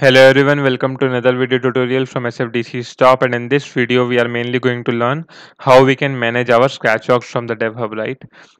Hello everyone, welcome to another video tutorial from SFDC Stop and in this video we are mainly going to learn how we can manage our Scratch Orgs from the DevHub, right?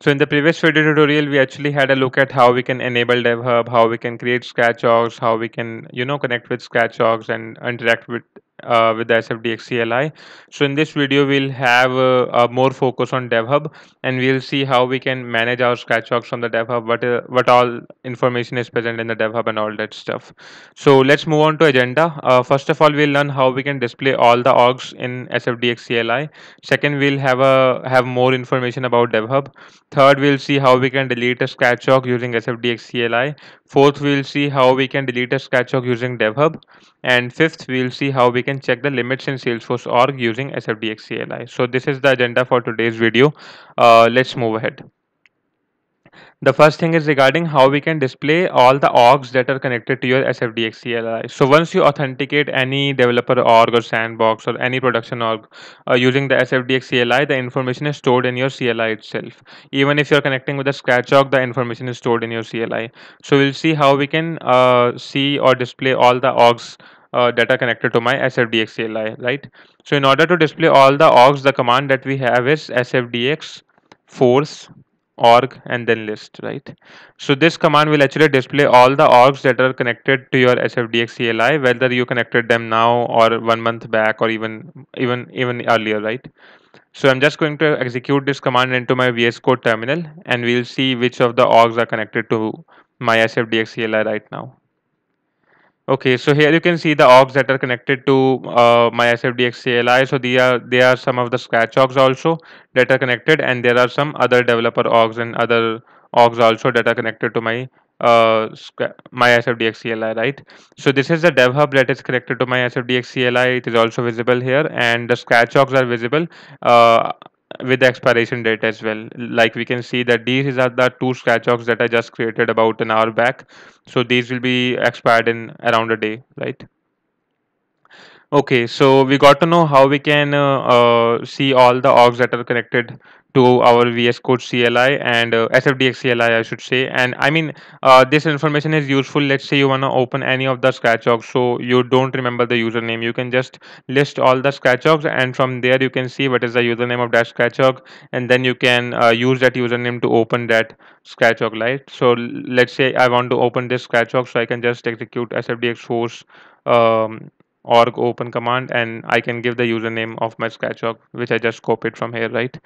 So in the previous video tutorial we actually had a look at how we can enable DevHub, how we can create Scratch Orgs, how we can, you know, connect with Scratch Orgs and interact with uh, with the SFDX CLI. So in this video, we'll have uh, a more focus on DevHub and we'll see how we can manage our Scratch Orgs from the DevHub, what, uh, what all information is present in the DevHub and all that stuff. So let's move on to agenda. Uh, first of all, we'll learn how we can display all the orgs in SFDX CLI. Second, we'll have a have more information about DevHub. Third, we'll see how we can delete a Scratch Org using SFDX Fourth, we'll see how we can delete a Scratch Org using DevHub. And fifth, we'll see how we can check the limits in Salesforce org using SFDX CLI. So this is the agenda for today's video. Uh, let's move ahead. The first thing is regarding how we can display all the orgs that are connected to your SFDX CLI. So once you authenticate any developer org or sandbox or any production org uh, using the SFDX CLI, the information is stored in your CLI itself. Even if you're connecting with a scratch org, the information is stored in your CLI. So we'll see how we can uh, see or display all the orgs uh, that are connected to my SFDX CLI, right? So in order to display all the orgs, the command that we have is SFDX force org and then list right? So this command will actually display all the orgs that are connected to your sfdx cli whether you connected them now or one month back or even even even earlier right? So i'm just going to execute this command into my vs code terminal and we'll see which of the orgs are connected to my sfdx cli right now Okay, so here you can see the orgs that are connected to uh, my SFDX CLI. So they are they are some of the Scratch orgs also that are connected, and there are some other developer orgs and other orgs also that are connected to my uh, my SFDX CLI, right? So this is the dev hub that is connected to my SFDX CLI. It is also visible here, and the Scratch orgs are visible. Uh, with the expiration date as well. Like we can see that these are the two scratch scratchogs that i just created about an hour back. So these will be expired in around a day right? Okay so we got to know how we can uh, uh, see all the orgs that are connected to our VS Code CLI and uh, SFDX CLI, I should say. And I mean, uh, this information is useful. Let's say you want to open any of the scratch orgs, so you don't remember the username. You can just list all the scratch orgs, and from there you can see what is the username of that scratch org, and then you can uh, use that username to open that scratch org, right? So let's say I want to open this scratch org, so I can just execute SFDX force. Um, org open command and I can give the username of my scratch org which I just copied from here right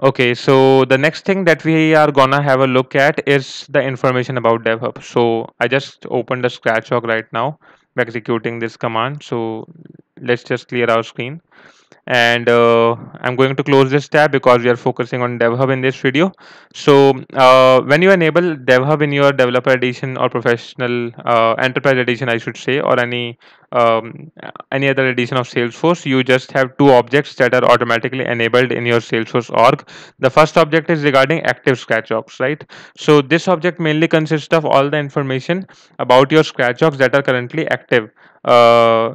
Okay, so the next thing that we are gonna have a look at is the information about DevHub. So I just opened the scratch org right now executing this command. So let's just clear our screen and uh, I'm going to close this tab because we are focusing on DevHub in this video. So uh, when you enable DevHub in your developer edition or professional uh, enterprise edition, I should say, or any um, any other edition of Salesforce, you just have two objects that are automatically enabled in your Salesforce org. The first object is regarding active scratch orgs, right? So this object mainly consists of all the information about your scratch orgs that are currently active uh,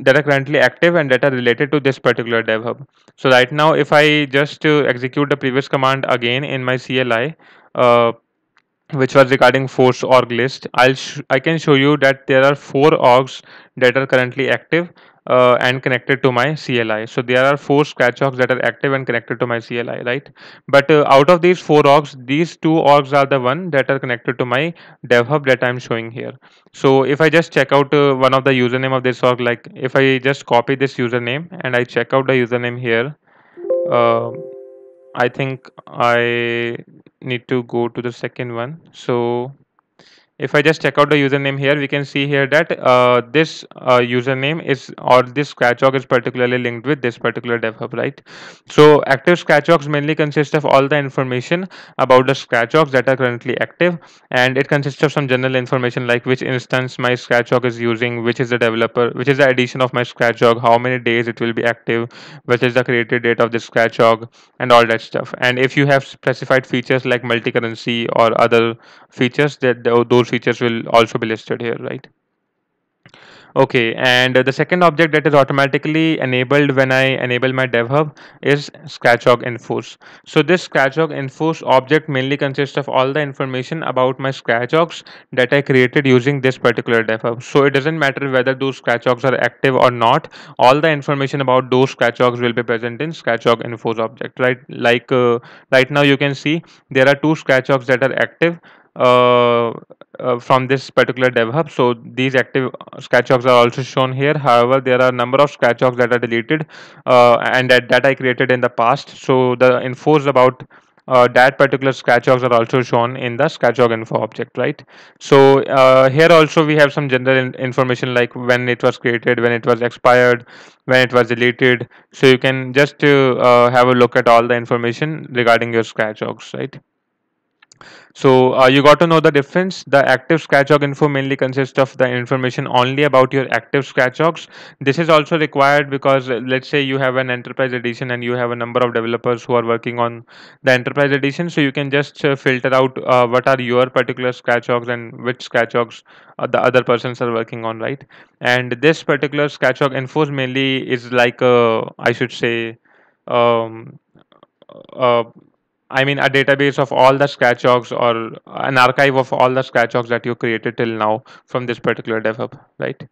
that are currently active and that are related to this particular dev hub. So right now, if I just uh, execute the previous command again in my CLI, uh, which was regarding force org list, I'll I can show you that there are four orgs that are currently active uh, and connected to my CLI. So there are four scratch orgs that are active and connected to my CLI, right? But uh, out of these four orgs, these two orgs are the one that are connected to my dev hub that I'm showing here. So if I just check out uh, one of the username of this org, like if I just copy this username and I check out the username here, uh, I think I need to go to the second one. So if I just check out the username here, we can see here that uh, this uh, username is or this scratch org is particularly linked with this particular dev hub, right? So active scratch orgs mainly consist of all the information about the scratch orgs that are currently active, and it consists of some general information like which instance my scratch org is using, which is the developer, which is the edition of my scratch org, how many days it will be active, which is the created date of the scratch org, and all that stuff. And if you have specified features like multi-currency or other features that those features will also be listed here right Okay, and the second object that is automatically enabled when I enable my DevHub is Scratch Org Infos. So this Scratch Org Infos object mainly consists of all the information about my Scratch Orgs that I created using this particular DevHub. So it doesn't matter whether those Scratch Orgs are active or not. All the information about those Scratch Orgs will be present in Scratch Org Infos object, right? Like uh, right now you can see there are two Scratch Orgs that are active uh, uh, from this particular dev hub. So these active Scratch Orgs are also shown here. However, there are a number of Scratch Orgs that are deleted uh, and that, that I created in the past. So the infos about uh, that particular Scratch Orgs are also shown in the Scratch Org info object, right? So uh, here also we have some general in information like when it was created, when it was expired, when it was deleted. So you can just uh, have a look at all the information regarding your Scratch Orgs, right? So uh, you got to know the difference. The active Scratch Org info mainly consists of the information only about your active Scratch Orgs. This is also required because uh, let's say you have an enterprise edition and you have a number of developers who are working on the enterprise edition. So you can just uh, filter out uh, what are your particular Scratch Orgs and which Scratch Orgs uh, the other persons are working on, right? And this particular Scratch Org info mainly is like a, I should say, um, I mean, a database of all the Scratch Orgs or an archive of all the Scratch Orgs that you created till now from this particular DevHub, right?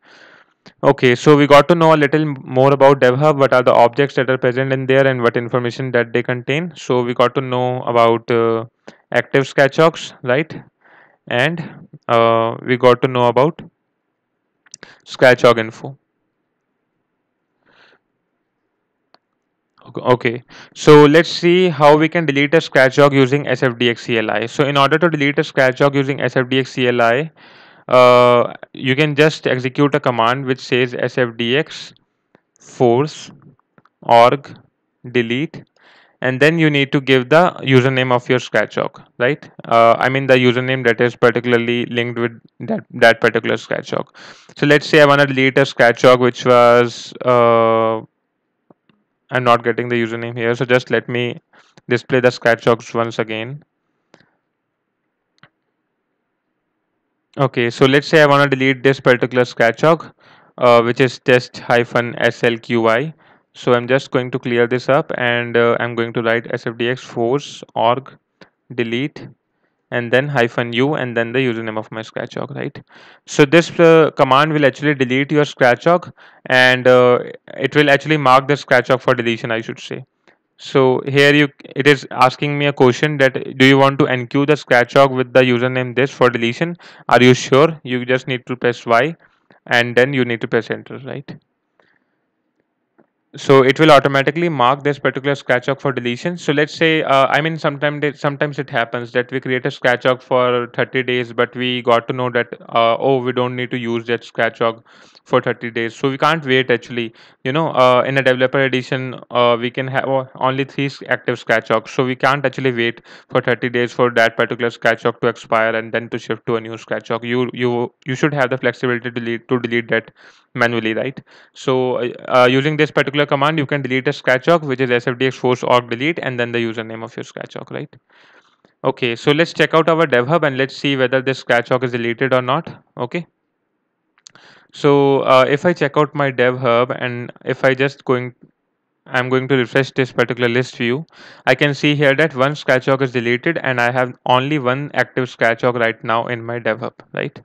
Okay, so we got to know a little more about DevHub. What are the objects that are present in there and what information that they contain? So we got to know about uh, active Scratch Orgs, right? And uh, we got to know about Scratch Org info. Okay, so let's see how we can delete a Scratch Org using SFDX CLI. So in order to delete a Scratch Org using SFDX CLI, uh, you can just execute a command which says sfdx force org delete and then you need to give the username of your Scratch Org, right? Uh, I mean the username that is particularly linked with that, that particular Scratch Org. So let's say I want to delete a Scratch Org which was uh, I'm not getting the username here. So just let me display the Scratch Orgs once again. Okay, so let's say I want to delete this particular Scratch Org, uh, which is test hyphen slqi. So I'm just going to clear this up and uh, I'm going to write sfdx force org delete and then hyphen u and then the username of my Scratch Org, right? So this uh, command will actually delete your Scratch Org and uh, it will actually mark the Scratch Org for deletion, I should say. So here you it is asking me a question that do you want to enqueue the Scratch Org with the username this for deletion? Are you sure? You just need to press Y and then you need to press enter, right? So it will automatically mark this particular scratch Scratchog for deletion. So let's say uh, i mean sometimes sometimes it happens that we create a scratch Scratchog for 30 days but we got to know that uh, oh we don't need to use that scratch Scratchog for 30 days. So we can't wait actually. You know uh, in a developer edition uh, we can have only three active scratch Scratchogs so we can't actually wait for 30 days for that particular scratch Scratchog to expire and then to shift to a new Scratch Org you you you should have the flexibility to delete to delete that manually right? So uh, using this particular command you can delete a Scratch Org which is sfdx force org delete and then the username of your Scratch Org right? Okay so let's check out our dev hub and let's see whether this Scratch Org is deleted or not okay? So uh, if I check out my dev hub and if I just going I'm going to refresh this particular list view I can see here that one Scratch Org is deleted and I have only one active Scratch Org right now in my dev hub right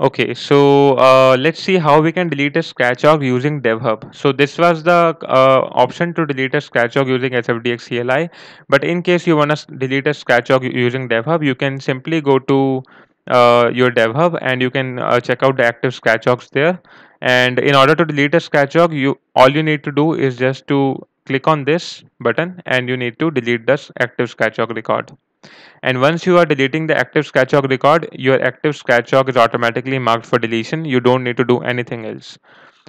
Okay, so uh, let's see how we can delete a Scratch Org using DevHub. So this was the uh, option to delete a Scratch Org using SFDX CLI. But in case you want to delete a Scratch Org using DevHub, you can simply go to uh, your DevHub and you can uh, check out the active Scratch Orgs there. And in order to delete a Scratch Org, you all you need to do is just to click on this button and you need to delete this active Scratch Org record and once you are deleting the active Scratch Org record your active Scratch Org is automatically marked for deletion. You don't need to do anything else.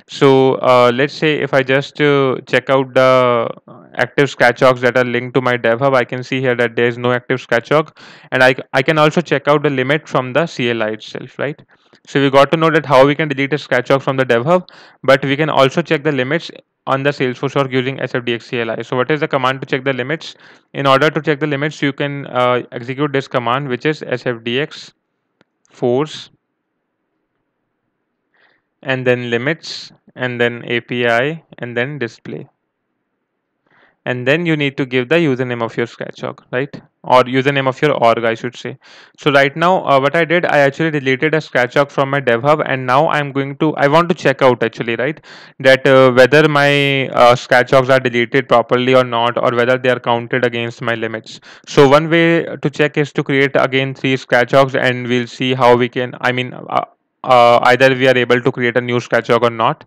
So uh, let's say if I just uh, check out the active Scratch Orgs that are linked to my dev hub I can see here that there is no active Scratch Org and I, I can also check out the limit from the CLI itself right so we got to know that how we can delete a scratch Scratchog from the dev hub but we can also check the limits on the Salesforce org using SFDX CLI. So what is the command to check the limits? In order to check the limits, you can uh, execute this command, which is SFDX force and then limits and then API and then display and then you need to give the username of your scratch org right? Or username of your org i should say. So right now uh, what i did i actually deleted a scratch org from my dev hub and now i'm going to i want to check out actually right? That uh, whether my uh, scratch orgs are deleted properly or not or whether they are counted against my limits. So one way to check is to create again three scratch orgs and we'll see how we can i mean uh, uh, either we are able to create a new scratch org or not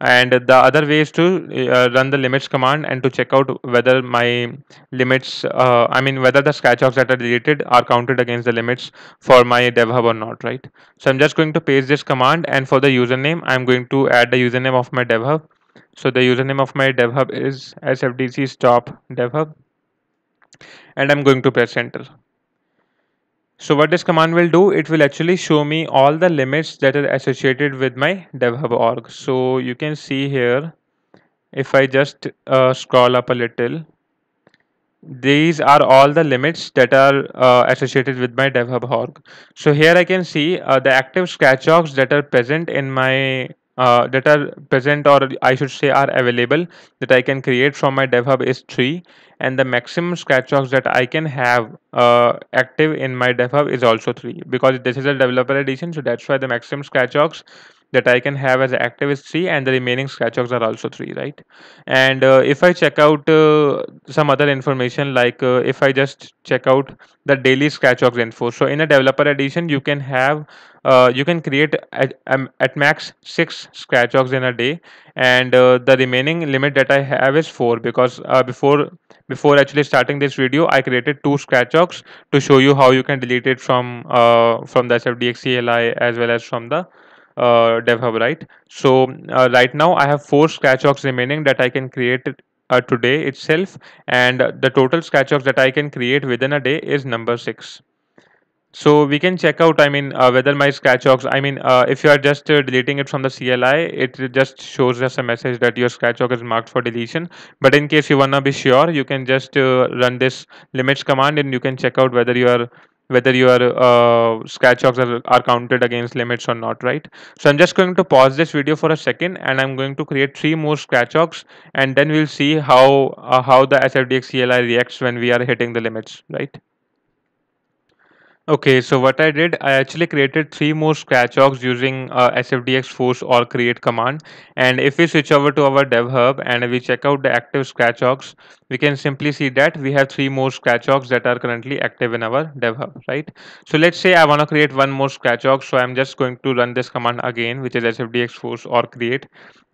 and the other way is to uh, run the limits command and to check out whether my limits uh, i mean whether the scratch orgs that are deleted are counted against the limits for my dev hub or not right? So i'm just going to paste this command and for the username i'm going to add the username of my dev hub. So the username of my dev hub is sfdc stop dev hub. And i'm going to press enter so what this command will do, it will actually show me all the limits that are associated with my devhub org. So you can see here, if I just uh, scroll up a little, these are all the limits that are uh, associated with my devhub org. So here I can see uh, the active scratch orgs that are present in my uh, that are present or I should say are available that I can create from my devhub is 3 and the maximum scratch orgs that I can have uh, active in my devhub is also 3 because this is a developer edition. So that's why the maximum scratch orgs that I can have as active is 3 and the remaining scratch orgs are also 3 right? And uh, if I check out uh, some other information like uh, if I just check out the daily scratch orgs info. So in a developer edition you can have uh, you can create at, um, at max 6 scratch orgs in a day. And uh, the remaining limit that I have is 4 because uh, before before actually starting this video I created two scratch orgs to show you how you can delete it from from the SFDX CLI as well as from the DevHub, right? So uh, right now I have four scratch orgs remaining that I can create uh, today itself, and the total scratch orgs that I can create within a day is number six. So we can check out, I mean, uh, whether my scratch orgs, I mean, uh, if you are just uh, deleting it from the CLI, it just shows us a message that your scratch org is marked for deletion. But in case you want to be sure, you can just uh, run this limits command and you can check out whether you are whether your uh, scratch orgs are, are counted against limits or not, right? So I'm just going to pause this video for a second and I'm going to create three more scratch orgs and then we'll see how uh, how the SFDX CLI reacts when we are hitting the limits, right? Okay, so what I did, I actually created three more scratch orgs using uh, sfdx force org create command. And if we switch over to our dev hub and we check out the active scratch orgs, we can simply see that we have three more scratch orgs that are currently active in our dev hub, right? So let's say I want to create one more scratch org. So I'm just going to run this command again, which is sfdx force org create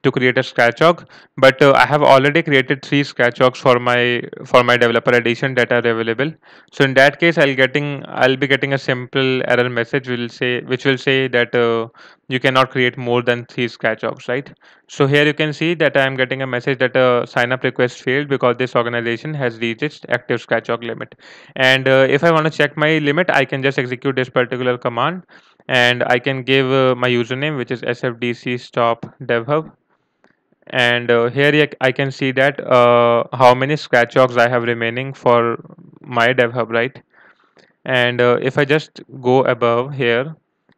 to create a scratch org but uh, i have already created three scratch orgs for my for my developer edition that are available. So in that case i'll getting i'll be getting a simple error message will say which will say that uh, you cannot create more than three scratch orgs right? So here you can see that i am getting a message that a sign up request failed because this organization has reached its active scratch org limit. And uh, if i want to check my limit i can just execute this particular command and i can give uh, my username which is sfdc stop devhub and uh, here I can see that uh, how many scratch orgs I have remaining for my dev hub right? And uh, if I just go above here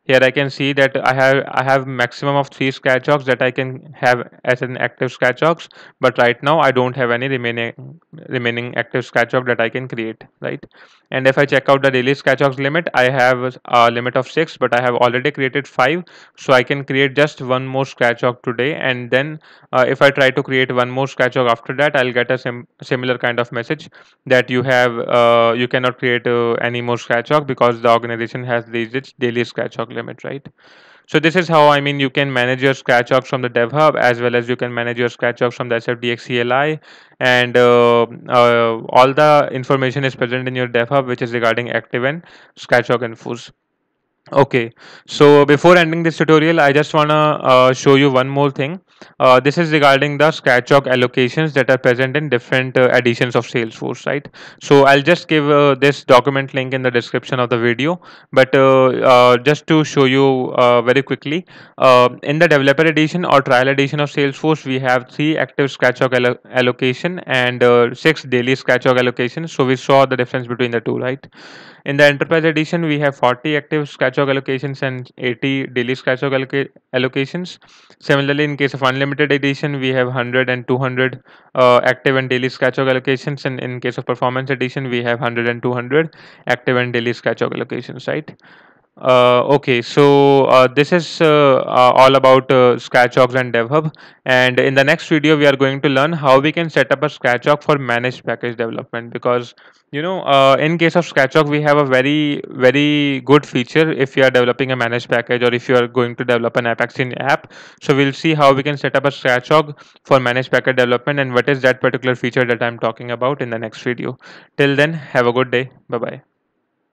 here I can see that I have I have maximum of three scratch orgs that I can have as an active scratch orgs but right now I don't have any remaining remaining active scratch org that I can create right? And if I check out the daily scratch orgs limit I have a limit of six but I have already created five so I can create just one more scratch org today. And then uh, if I try to create one more scratch org after that I'll get a sim similar kind of message that you have uh, you cannot create uh, any more scratch org because the organization has reached daily scratch org limit, right? So this is how I mean you can manage your scratch orgs from the dev hub as well as you can manage your scratch orgs from the SFDX CLI and uh, uh, all the information is present in your dev hub which is regarding active and scratch sketchog infos. Okay, so before ending this tutorial, I just wanna uh, show you one more thing Uh, this is regarding the Scratch Org allocations that are present in different uh, editions of Salesforce, right? So I'll just give uh, this document link in the description of the video, but uh, uh, just to show you very quickly, in the developer edition or trial edition of Salesforce, we have three active Scratch Org allo allocation and six daily Scratch Org allocations. So we saw the difference between the two, right? In the enterprise edition, we have 40 active Scratch Org allocations and 80 daily Scratch Org alloca allocations. Similarly, in case of unlimited edition, we have 100 and 200 uh, active and daily scratch Scratchok allocations. And in case of performance edition, we have 100 and 200 active and daily scratch Scratchok allocations, right? Uh, okay, so uh, this is uh, uh, all about uh, Scratch Orgs and DevHub. And in the next video, we are going to learn how we can set up a Scratch Org for managed package development. Because you know, uh, in case of Scratch Org, we have a very very good feature if you are developing a managed package or if you are going to develop an Apache app. So we'll see how we can set up a Scratch Org for managed package development and what is that particular feature that I'm talking about in the next video. Till then, have a good day. Bye bye.